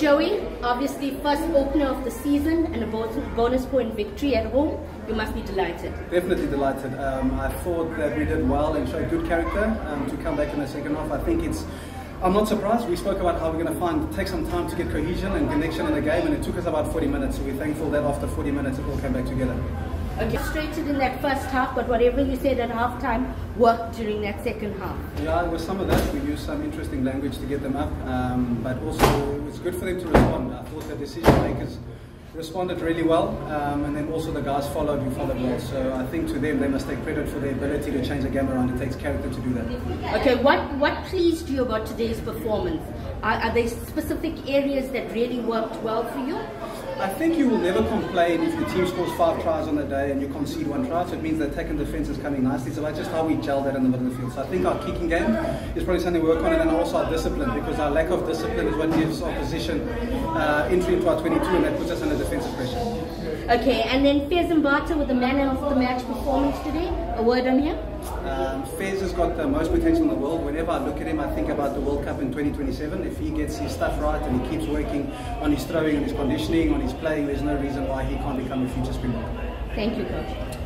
Joey, obviously first opener of the season and a bonus point victory at home. You must be delighted. Definitely delighted. Um, I thought that we did well and showed good character um, to come back in the second half. I think it's I'm not surprised. We spoke about how we're going to find take some time to get cohesion and connection in the game, and it took us about 40 minutes. So we're thankful that after 40 minutes it all came back together. Okay. Frustrated in that first half, but whatever you said at halftime worked during that second half. Yeah, it was some of that. We used some interesting language to get them up, um, but also it's good for them to respond. I thought the decision makers responded really well, um, and then also the guys followed who followed well. So I think to them, they must take credit for their ability to change the game around. It takes character to do that. Okay, what what pleased you about today's performance? Are, are there specific areas that really worked well for you? I think you will never complain if your team scores five tries on the day and you concede one try. So it means the attacking defence is coming nicely. So that's just how we gel that in the middle of the field. So I think our kicking game is probably something we work on, and then also our discipline because our lack of discipline is what gives opposition uh, entry into our 22, and that puts us under pressure. Okay, and then Fez and Mbatha with the man of the match performance today. A word on him? Um, Fez has got the most potential in the world. Whenever I look at him, I think about the World Cup in 2027. If he gets his stuff right and he keeps working on his throwing, on his conditioning, on his playing, there's no reason why he can't become a future Springbok. Thank you, Coach.